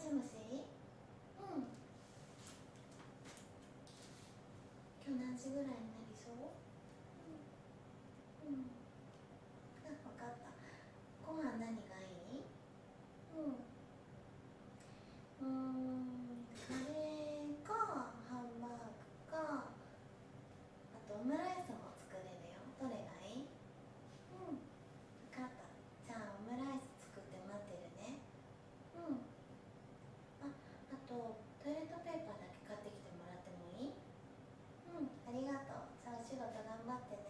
しもし？うん。今日何時ぐらいになりそう？más tener.